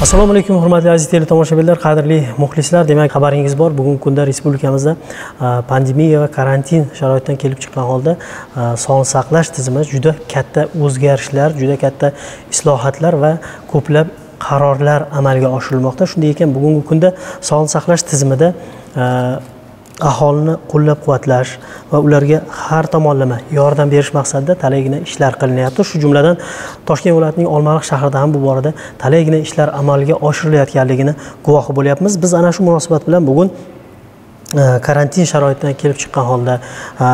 assalomu alaykum hurmatli aziz teletomoshabinlar qadrli muxlislar. Demak xabaringiz bor. Bugungi kunda respublikamizda pandemiya va karantin sharoitidan kelib chiqqan holda sog'liqni saqlash tizimi juda katta o'zgarishlar juda katta islohotlar va ko'plab qarorlar amalga oshirilmoqda. Shunday ekan bugungi kunda sog'liqni saqlash tizimida aholini qo'llab quvvatlash va ularga har tomonlama yordam berish maqsadida talaygina ishlar qilinyapti. Shu jumladan toshkent viloyatining olmaliq shahrida ham bu borada talaygina ishlar amalga oshirilayotganligini guvohi bo'lyapmiz. Biz ana shu munosabat bilan bugun karantin sharoitidan kelib chiqqan holda e,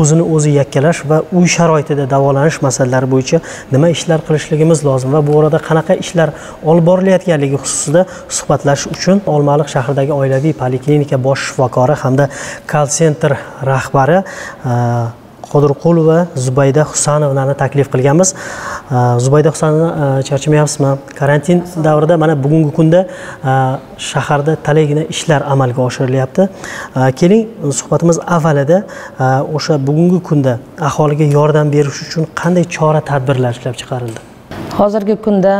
o'zini o'zi yakkalash va uy sharoitida davolanish masalalari bo'yicha nima ishlar qilishligimiz lozim va bu borada qanaqa ishlar olib borilayotganligi xususida suhbatlashish uchun olmaliq shahridagi oilaviy poliklinika bosh shifokori hamda kall sentr rahbari e, qodirqulova zubayda husanovnani taklif qilganmiz. Zubayda husanovna e, charchamayapsizmi? Karantin davrida mana bugungi kunda e, shaharda talaygina ishlar amalga oshirilyapti. E, keling suhbatimiz avvalida o'sha bugungi kunda aholiga yordam berish uchun qanday chora tadbirlar ishlab chiqarildi? Hozirgi kunda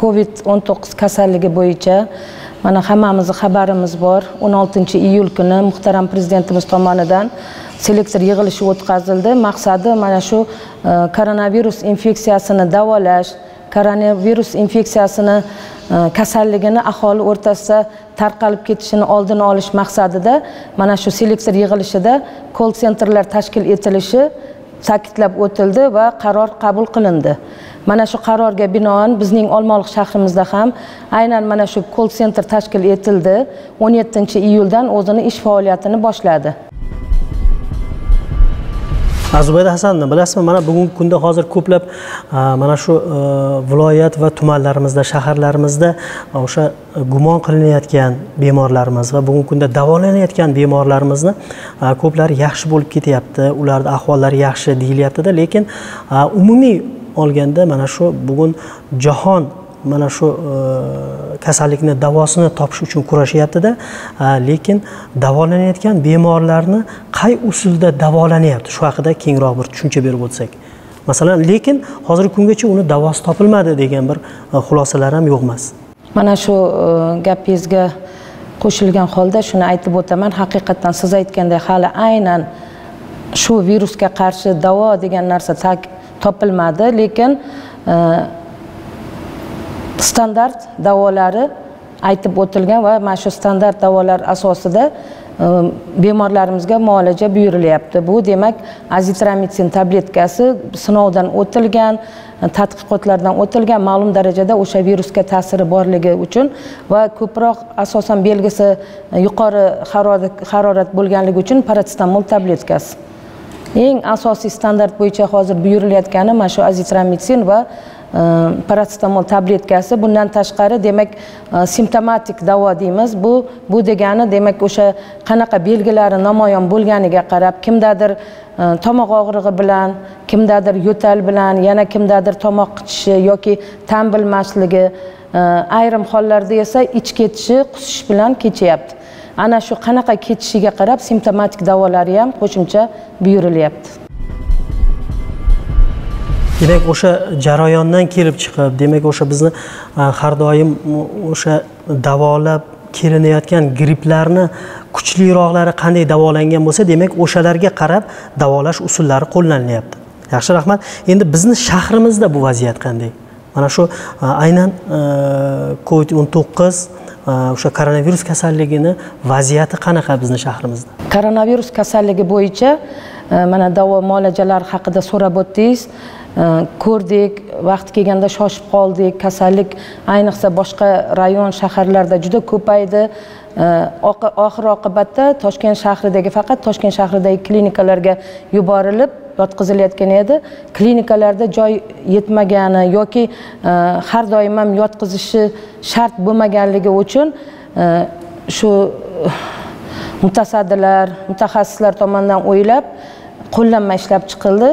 covid 19 kasalligi bo'yicha mana hammamizni xabarimiz bor. 16 iyul kuni muhtaram prezidentimiz tomonidan selektor yig'ilishi o'tkazildi. Maqsadi mana shu e, koronavirus infeksiyasini davolash koronavirus infeksiyasini e, kasalligini aholi o'rtasida tarqalib ketishini oldini olish maqsadida mana shu selektor yig'ilishida kol sentrlar tashkil etilishi ta'kidlab o'tildi va qaror qabul qilindi. Mana shu qarorga binoan bizning olmaliq shahrimizda ham aynan mana shu kol sentr tashkil etildi. 17 iyuldan o'zini ish faoliyatini boshladi. Azubayda hasanovna bilasizmi mana bugungi kunda hozir ko'plab mana shu e, viloyat va tumanlarimizda shaharlarimizda o'sha e, gumon qilinayotgan bemorlarimiz va bugungi kunda davolanayotgan bemorlarimizni ko'plari yaxshi bo'lib ketyapti ularni ahvollari yaxshi deyilyaptida lekin umumiy olganda mana shu bugun jahon mana shu e, kasallikni davosini topish uchun kurashyaptida lekin davolanayotgan bemorlarni qay usulda davolanyapti? Shu haqida kengroq bir tushuncha berib o'tsak. Masalan lekin hozirgi kungacha uni davosi topilmadi degan bir e, xulosalar ham yo'q emas mana shu e, gapingizga qo'shilgan holda shuni aytib o'taman. Haqiqatdan siz aytgandek hali aynan shu virusga qarshi davo degan narsa topilmadi lekin standart davolari aytib o'tilgan va mana shu standart davolar asosida e, bemorlarimizga muolaja buyurilyapti. Bu demak azitromitsin tabletkasi sinovdan o'tilgan e, tadqiqotlardan o'tilgan ma'lum darajada o'sha virusga ta'siri borligi uchun va ko'proq asosan belgisi e, yuqori harorat bo'lganligi uchun paratstamol tabletkasi. Eng asosiy standart bo'yicha hozir buyurilayotgani mana shu azitromitsin va Э, paratsetamol tabletkasi bundan tashqari demak э, simptomatik davo deymiz. Bu bu degani demak o'sha qanaqa belgilari namoyon bo'lganiga qarab kimdadir e, tomoq og'rig'i bilan kimdadir yo'tal bilan yana kimdadir tomoq qichishi yoki ta'm bilmasligi e, ayrim hollarda esa ich ketishi qusish bilan kechyapti. Ana shu qanaqa ketishiga qarab simptomatik davolari ham qo'shimcha buyurilyapti. Demak o'sha jarayondan kelib chiqib demak o'sha bizni har doim o'sha davolab kelinayotgan gripplarni kuchliroqlari qanday davolangan bo'lsa demak o'shalarga qarab davolash usullari qo'llanilyapti. Yaxshi rahmat. Endi bizni shahrimizda bu vaziyat qanday? Mana shu aynan covid o'n to'qqiz o'sha koronavirus kasalligini vaziyati qanaqa bizni shahrimizda? Koronavirus kasalligi bo'yicha mana davo muolajalari haqida so'rab o'tdingiz. Э, ko'rdik vaqti kelganda shoshib qoldik. Kasallik ayniqsa boshqa rayon shaharlarda juda ko'paydi. Э, oxir oqibatda toshkent shahridagi faqat toshkent shahridagi klinikalarga yuborilib yotqizilayotgan edi. Klinikalarda joy yetmagani yoki э, har doim ham yotqizishi shart bo'lmaganligi uchun shu mutasaddilar mutaxassislar tomonidan o'ylab qo'llanma ishlab chiqildi.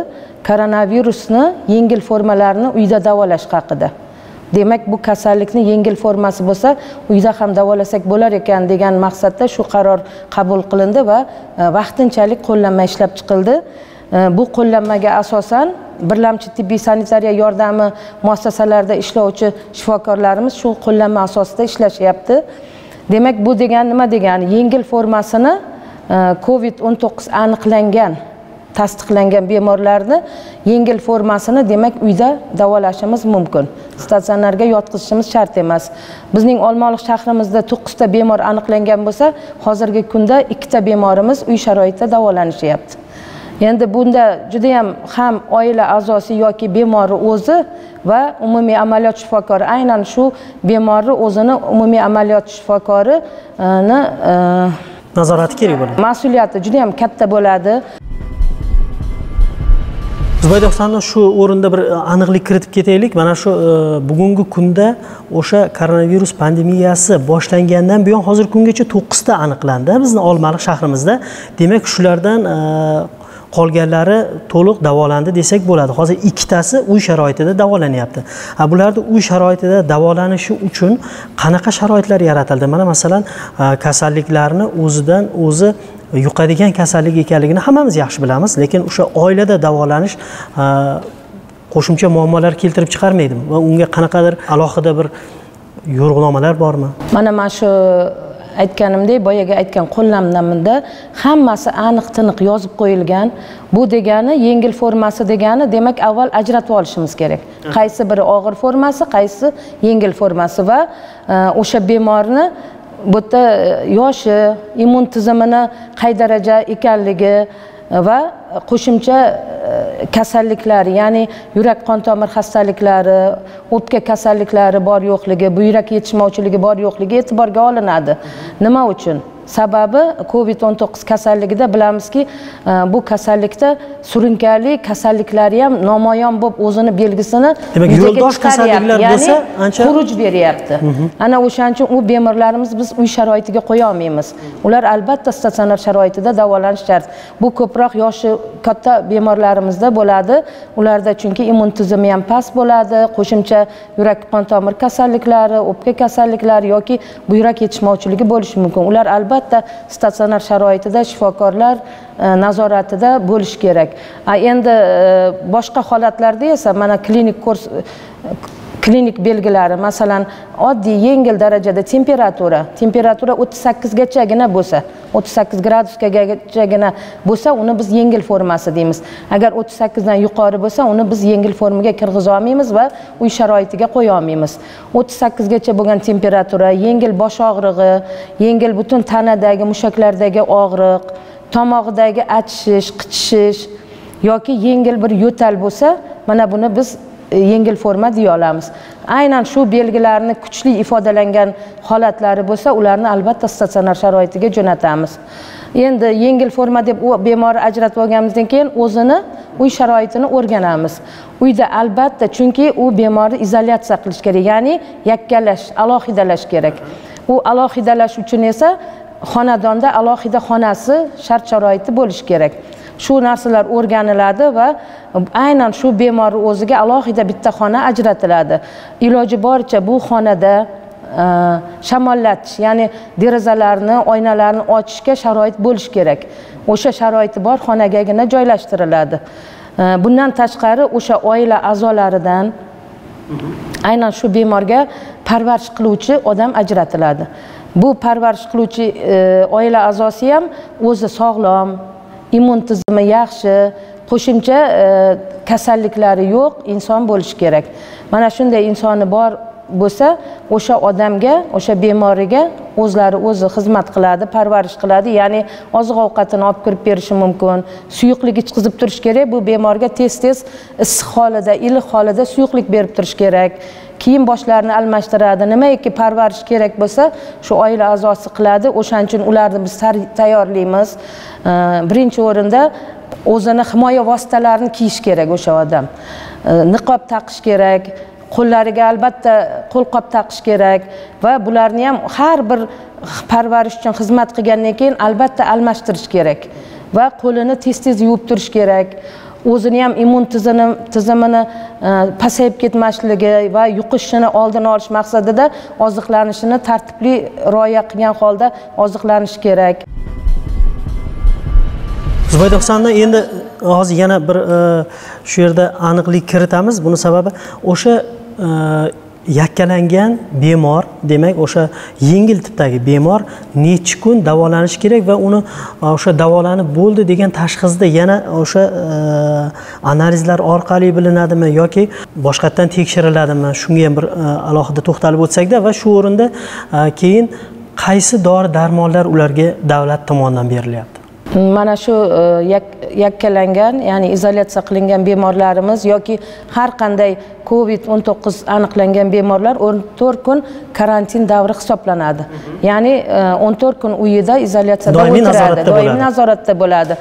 Koronavirusni yengil formalarini uyda davolash haqida. Demak bu kasallikni yengil formasi bo'lsa uyda ham davolasak bo'lar ekan degan maqsadda shu qaror qabul qilindi va e, vaqtinchalik qo'llanma ishlab chiqildi. E, bu qo'llanmaga asosan birlamchi tibbiy sanitariya yordami muassasalarida ishlovchi shifokorlarimiz shu qo'llanma asosida ishlashyapti. Demak bu degani nima degani? Yengil formasini e, covid o'n to'qqiz aniqlangan tasdiqlangan bemorlarni yengil formasini demak uyda davolashimiz mumkin. Statsionarga yotqizishimiz shart emas. Bizning olmaliq shahrimizda to'qqizta bemor aniqlangan bo'lsa hozirgi kunda ikkita bemorimiz uy sharoitida davolanishyapti endi bunda judayam ham oila a'zosi yoki bemorni o'zi va umumiy amaliyot shifokori aynan shu bemorni o'zini umumiy amaliyot shifokorini e, nazorati kerak bo'ladi. mas'uliyati juda yam katta bo'ladi zubayda husanovna shu o'rinda bir e, aniqlik kiritib ketaylik. Mana shu e, bugungi kunda o'sha koronavirus pandemiyasi boshlangandan buyon hozirgi kungacha to'qqizta aniqlandi. Bizni olmaliq shahrimizda. Demak shulardan e, qolganlari to'liq davolandi desak bo'ladi. Hozir ikkitasi uy sharoitida davolanyapti. Bularni uy sharoitida davolanishi uchun qanaqa sharoitlar yaratildi? Mana masalan kasalliklarni o'zidan o'zi yuqadigan kasallik ekanligini hammamiz yaxshi bilamiz lekin o'sha oilada davolanish e, qo'shimcha muammolar keltirib chiqarmaydimi va unga qanaqadir alohida bir yo'riqnomalar bormi? Mana mana shu aytganimdek boyagi aytgan qo'llanmamda hammasi aniq tiniq yozib qo'yilgan. Bu degani yengil formasi degani demak avval ajratib olishimiz kerak. Qaysi biri og'ir formasi qaysi yengil formasi va e, o'sha bemorni bu yerda e, yoshi immun tizimini qay daraja ekanligi e, va qo'shimcha kasalliklar ya'ni yurak qon tomir xastaliklari o'pka kasalliklari bor yo'qligi buyrak yetishmovchiligi bor yo'qligi e'tiborga olinadi. Nima uchun? Sababi covid o'n to'qqiz kasalligida bilamizki e, bu kasallikda surunkali kasalliklari ham namoyon bo'lib o'zini belgisini demak yo'ldosh kasalliklar bo'lsa ancha xuruj beryapti. Ana o'shaning uchun u bemorlarimiz biz uy sharoitiga qo'ya olmaymiz. Ular albatta statsionar sharoitida davolanishi shart. Bu ko'proq yoshi katta bemorlarimizda bo'ladi. Ularda chunki immun tizimi ham past bo'ladi. Qo'shimcha yurak qon tomir kasalliklari o'pka kasalliklari yoki buyrak yetishmovchiligi bo'lishi mumkin. Ular albatta statsionar sharoitida shifokorlar e, nazoratida bo'lishi kerak. Endi e, boshqa holatlarda esa mana klinik kurs klinik belgilari masalan oddiy yengil darajada temperatura temperatura o'ttiz sakkizgachagina bo'lsa o'ttiz sakkiz gradusgagachagina bo'lsa uni biz yengil formasi deymiz. Agar o'ttiz sakkizdan yuqori bo'lsa uni biz yengil formaga kirgiza olmaymiz va uy sharoitiga qo'ya olmaymiz. o'ttiz sakkizgacha bo'lgan temperatura yengil bosh og'rig'i yengil butun tanadagi mushaklardagi og'riq tomog'idagi achishish qichishish yoki yengil bir yo'tal bo'lsa mana buni biz yengil forma deya olamiz. Aynan shu belgilarni kuchli ifodalangan holatlari bo'lsa ularni albatta statsionar sharoitiga jo'natamiz. Endi yengil forma deb u bemorni ajratib olganimizdan keyin o'zini uy sharoitini o'rganamiz. Uyda albatta chunki u bemorni izolyatsiya qilish kerak ya'ni yakkalash alohidalash kerak. U alohidalash uchun esa xonadonda alohida xonasi shart sharoiti bo'lishi kerak. Shu narsalar o'rganiladi va aynan shu bemorni o'ziga alohida bitta xona ajratiladi. Iloji boricha bu xonada e, shamollatish ya'ni derazalarni oynalarni ochishga sharoit bo'lishi kerak. O'sha sharoiti bor xonagagina joylashtiriladi. E, bundan tashqari o'sha oila a'zolaridan aynan shu bemorga parvarish qiluvchi odam ajratiladi. Bu parvarish qiluvchi e, oila a'zosi ham o'zi sog'lom immun tizimi yaxshi qo'shimcha e, kasalliklari yo'q inson bo'lishi kerak. Mana shunday insoni bor bo'lsa o'sha odamga o'sha bemoriga o'zlari o'zi xizmat qiladi parvarish qiladi. Ya'ni oziq ovqatini olib kirib berishi mumkin suyuqlik ichqizib turish kerak. Bu bemorga tez tez issiq holida iliq holida suyuqlik berib turish kerak. Kiyim boshlarini almashtiradi. Nimaiki parvarish kerak bo'lsa shu oila a'zosi qiladi. O'shaning uchun ularni biz tayyorlaymiz. Birinchi o'rinda o'zini himoya vositalarini kiyish kerak o'sha odam. Niqob taqish kerak qo'llariga albatta qo'lqop taqish kerak va bularni ham har bir parvarish uchun xizmat qilgandan keyin albatta almashtirish kerak va qo'lini tez tez yuvib turish kerak. O'zini ham immun tizimini e, pasayib ketmasligi va yuqishini oldini olish maqsadida oziqlanishini tartibli rioya qilgan holda oziqlanish kerak. Zubayda husanovna endi e, hozir yana bir e, shu yerda aniqlik kiritamiz. Buni sababi o'sha yakkalangan bemor demak o'sha yengil tipdagi bemor necha kun davolanishi kerak va uni o'sha davolanib bo'ldi degan tashxisda yana o'sha e, analizlar orqali bilinadimi yoki boshqatdan tekshiriladimi shunga ham bir e, alohida to'xtalib o'tsakda va shu o'rinda keyin qaysi dori darmonlar ularga davlat tomonidan berilyapti. Mana shu e, yakkalangan ya'ni izolyatsiya qilingan bemorlarimiz yoki har qanday covid o'n to'qqiz aniqlangan bemorlar o'n to'rt kun karantin davri hisoblanadi. Ya'ni e, o'n to'rt kun uyida izolyatsiyada o'tiradi. doimiy nazoratda bo'ladi.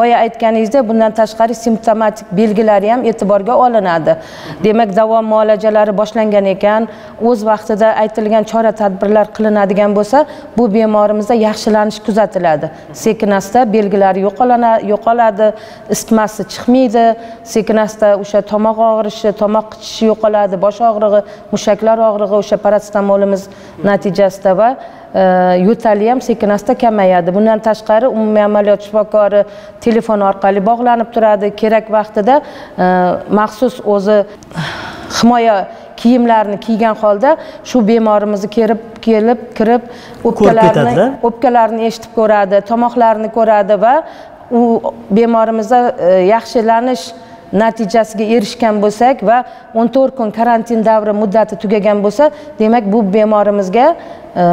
Boya aytganingizdek bundan tashqari simptomatik belgilari ham e'tiborga olinadi. Demak davo muolajalari boshlangan ekan o'z vaqtida aytilgan chora tadbirlar qilinadigan bo'lsa bu bemorimizda yaxshilanish kuzatiladi. Sekin asta belgilari yo'qoladi. Isitmasi chiqmaydi. Sekin asta o'sha tomoq og'rishi tomoq qichishi yo'qoladi. Bosh og'rig'i mushaklar og'rig'i o'sha paratstamolimiz natijasida va e, yo'tali ham sekin asta kamayadi. Bundan tashqari umumiy amaliyot shifokori telefon orqali bog'lanib turadi. Kerak vaqtida e, maxsus o'zi himoya kiyimlarni kiygan holda shu bemorimizni kelib kelib kirib o'pkalarini o'pkalarini eshitib ko'radi tomoqlarini ko'radi va u bemorimizda e, yaxshilanish natijasiga erishgan bo'lsak va o'n to'rt kun karantin davri muddati tugagan bo'lsa demak bu bemorimizga e,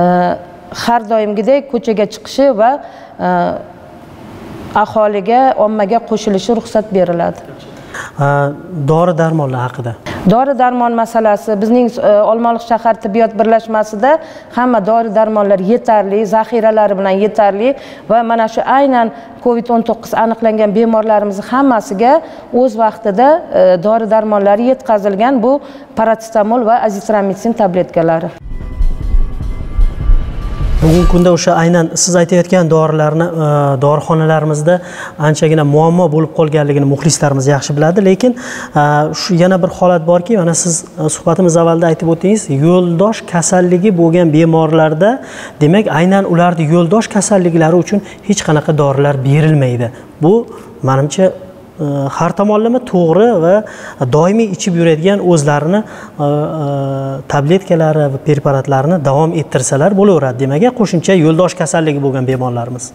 har doimgidek ko'chaga chiqishi va e, aholiga ommaga qo'shilishi ruxsat beriladi. Dori darmonlar haqida dori darmon masalasi bizning e, olmaliq shahar tibbiyot birlashmasida hamma dori darmonlar yetarli zaxiralari bilan yetarli va mana shu aynan covid o'n to'qqiz aniqlangan bemorlarimizni hammasiga o'z vaqtida e, dori darmonlari yetkazilgan bu paratstamol va azitromitsin tabletkalari bugungi kunda o'sha aynan siz aytayotgan dorilarni e, dorixonalarimizda anchagina muammo bo'lib qolganligini muxlislarimiz yaxshi biladi. Lekin e, shu yana bir holat borki mana siz e, suhbatimiz avvalida aytib o'tdingiz yo'ldosh kasalligi bo'lgan bemorlarda demak aynan ularni yo'ldosh kasalliklari uchun hech qanaqa dorilar berilmaydi. Bu manimcha har tomonlama to'g'ri va doimiy ichib yuradigan o'zlarini e, e, tabletkalari va preparatlarini davom ettirsalar bo'laveradi. Demak qo'shimcha yo'ldosh kasalligi bo'lgan bemorlarimiz.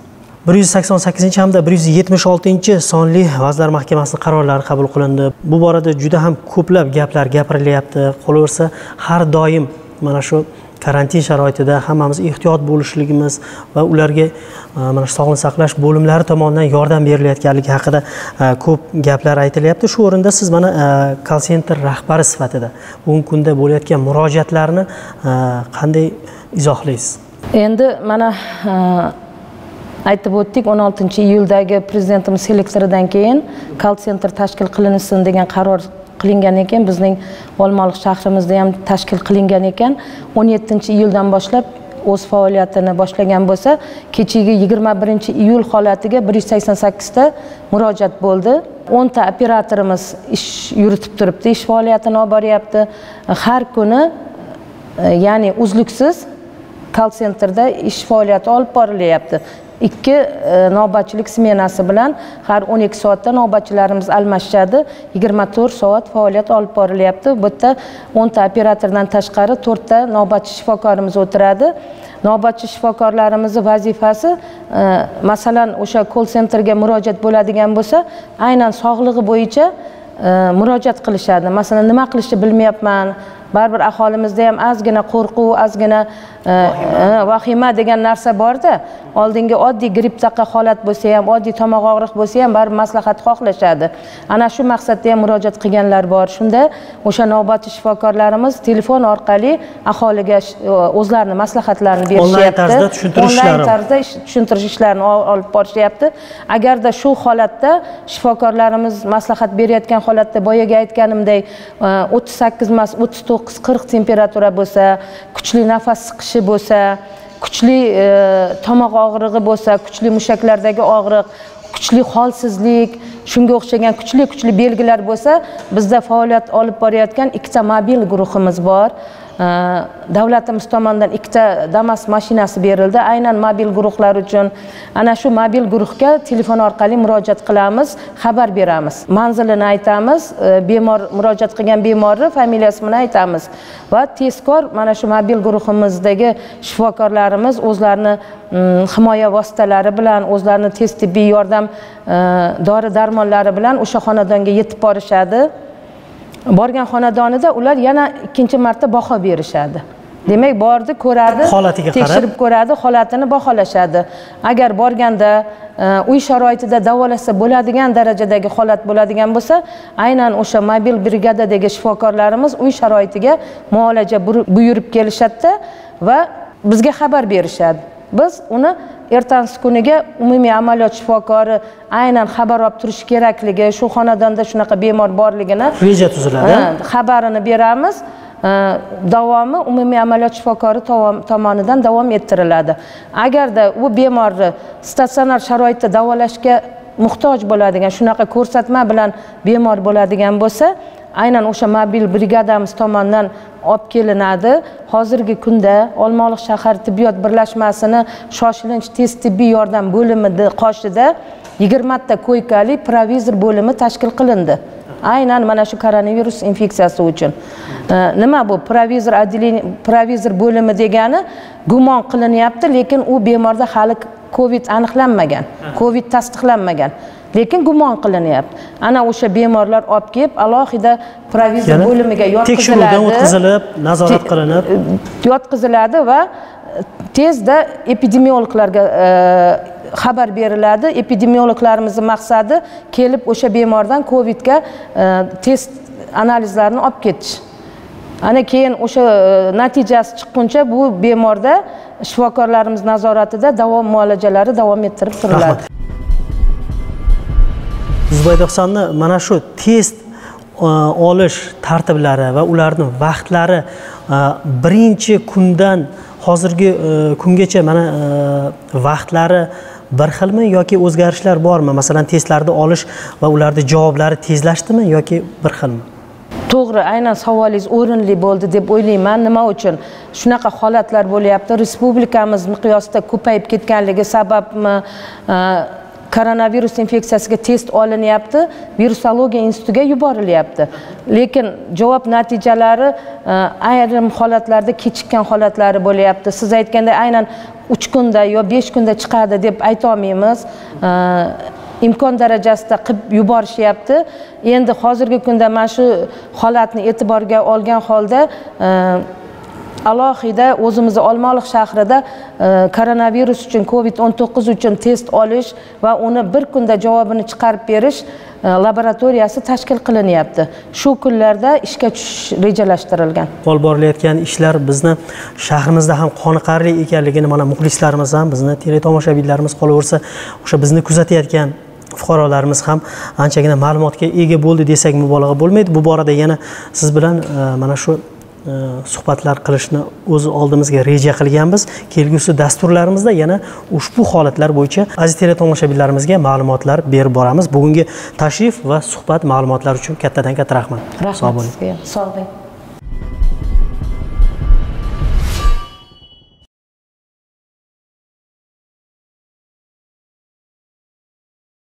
bir yuz sakson sakkizinchi hamda bir yuz yetmish oltinchi sonli vazirlar mahkamasini qarorlari qabul qilindi. Bu borada juda ham ko'plab gaplar gapirilyapti. Qolaversa har doim mana shu karantin sharoitida hammamiz ehtiyot bo'lishligimiz va ularga e, mana shu sog'liqni saqlash bo'limlari tomonidan yordam berilayotganligi haqida e, ko'p gaplar aytilyapti. Shu o'rinda siz mana kall e, rahbari sifatida bugungi kunda bo'layotgan murojaatlarni e, qanday izohlaysiz? Endi mana aytib o'tdik o'n oltinchi iyuldagi prezidentimiz selektoridan keyin kall sentr tashkil qilinsin degan qaror qilingan ekan. Bizning olmaliq shahrimizda ham tashkil qilingan ekan. o'n yettinchi iyuldan boshlab o'z faoliyatini boshlagan bo'lsa kechagi yigirma birinchi iyul holatiga bir yuz sakson sakkizta murojaat bo'ldi. O'nta operatorimiz ish yuritib turibdi ish faoliyatini olib boryapti. Har kuni e, ya'ni uzluksiz kall sentrda ish faoliyati olib borilyapti. Ikki e, navbatchilik smenasi bilan har o'n ikki soatda navbatchilarimiz almashishadi. Yigirma to'rt soat faoliyat olib borilyapti. Bu yerda o'nta operatordan tashqari to'rtta navbatchi shifokorimiz o'tiradi. Navbatchi shifokorlarimizni vazifasi e, masalan o'sha kol sentrga murojaat bo'ladigan bo'lsa aynan sog'lig'i bo'yicha e, murojaat qilishadi. Masalan nima qilishni bilmayapman baribir aholimizda ham ozgina qo'rquv ozgina e, e, vahima degan narsa borda oldingi oddiy grippdaqa holat bo'lsa ham oddiy tomoq og'riq bo'lsa ham baribir maslahat xohlashadi. Ana shu maqsadda ham murojaat qilganlar bor. Shunda o'sha navbatchi shifokorlarimiz telefon orqali aholiga o'zlarini maslahatlarini berishyapti. onlayn tarzda tushuntirish onlayn tarzda tushuntirish ishlarini olib borishyapti. Agarda shu holatda shifokorlarimiz maslahat berayotgan holatda boyagi aytganimdek e, o'ttiz sakkiz emas o'ttiz to'qqiz to'qqiz qirq temperatura bo'lsa kuchli nafas siqishi bo'lsa kuchli e, tomoq og'rig'i bo'lsa kuchli mushaklardagi og'riq kuchli holsizlik shunga o'xshagan kuchli kuchli belgilar bo'lsa bizda faoliyat olib borayotgan ikkita mobil guruhimiz bor. Davlatimiz tomonidan ikkita damas mashinasi berildi. Aynan mobil guruhlar uchun ana shu mobil guruhga telefon orqali murojaat qilamiz xabar beramiz. Manzilini aytamiz e, bemor murojaat qilgan bemorni familiyasi bilan aytamiz. Va tezkor mana shu mobil guruhimizdagi shifokorlarimiz o'zlarini mm, himoya vositalari bilan o'zlarini tez tibbiy yordam e, dori darmonlari bilan o'sha xonadonga yetib borishadi. Borgan xonadonida ular yana ikkinchi marta baho berishadi. Demak bordi ko'radi holatiga tekshirib ko'radi holatini baholashadi. Agar borganda e, uy sharoitida davolasa bo'ladigan darajadagi holat bo'ladigan bo'lsa aynan o'sha mobil brigadadagi shifokorlarimiz uy sharoitiga muolaja buyurib kelishadida va bizga xabar berishadi. Biz uni ertasi kuniga umumiy amaliyot shifokori aynan xabar olib turishi kerakligi shu xonadonda shunaqa bemor borligini reja tuziladi. Xabarini beramiz. Davomi umumiy amaliyot shifokori tomonidan davom ettiriladi. Agarda u bemorni statsionar sharoitda davolashga muhtoj bo'ladigan shunaqa ko'rsatma bilan bemor bo'ladigan bo'lsa aynan o'sha mobil brigadamiz tomonidan olib kelinadi. Hozirgi kunda olmaliq shahar tibbiyot birlashmasini shoshilinch tez tibbiy yordam bo'limini qoshida yigirmata koykali provizor bo'limi tashkil qilindi. Aynan mana shu koronavirus infeksiyasi uchun. Nima bu provizor отделение provizor bo'limi degani gumon qilinyapti lekin u bemorda hali covid aniqlanmagan covid tasdiqlanmagan. Lekin gumon qilinyapti. Ana o'sha bemorlar olib kelib alohida provizor bo'limiga yotqiziladi. tekshiruvdan o'tkazilib nazorat qilinib. yotqiziladi va tezda epidemiologlarga e, xabar beriladi. Epidemiologlarimizni maqsadi kelib o'sha bemordan covidga e, test analizlarini olib ketish. Ana keyin o'sha e, natijasi chiqquncha bu bemorda shifokorlarimiz nazoratida davom muolajalari davom ettirib turiladi zubaydaxonni mana shu test e, olish tartiblari va ularni vaqtlari e, birinchi kundan hozirgi e, kungacha mana vaqtlari bir xilmi yoki o'zgarishlar bormi? Masalan testlarni olish va ularni javoblari tezlashdimi yoki bir xilmi? To'g'ri aynan savolingiz o'rinli bo'ldi deb o'ylayman. Nima uchun? Shunaqa holatlar bo'lyapti. Respublikamiz miqyosida ko'payib ketganligi sababmi? Koronavirus infeksiyasiga test olinyapti virusologiya institutiga yuborilyapti. Lekin javob natijalari e, ayrim holatlarda kechikkan holatlari bo'lyapti. Siz aytganday aynan uch kunda yo besh kunda chiqadi deb aytolmaymiz. E, imkon darajasida qilib yuborishyapti. Endi hozirgi kunda mana shu holatni e'tiborga olgan holda e, alohida o'zimizni olmaliq shahrida e, koronavirus uchun covid o'n to'qqiz uchun test olish va uni bir kunda javobini chiqarib berish e, laboratoriyasi tashkil qilinyapti. Shu kunlarda ishga tushish rejalashtirilgan. Olib borilayotgan ishlar bizni shahrimizda ham qoniqarli ekanligini mana muxlislarimiz ham bizni teletomoshabinlarimiz qolaversa o'sha bizni kuzatayotgan fuqarolarimiz ham anchagina ma'lumotga ega bo'ldi desak mubolag'a bo'lmaydi. Bu borada yana siz bilan e, mana shu suhbatlar qilishni o'zi oldimizga reja qilganmiz. Kelgusi dasturlarimizda yana ushbu holatlar bo'yicha aziz teletomoshabinlarimizga ma'lumotlar berib boramiz. Bugungi tashrif va suhbat ma'lumotlar uchun kattadan katta rahmat. Rahmat sog' bo'ling. Sog' bo'ling.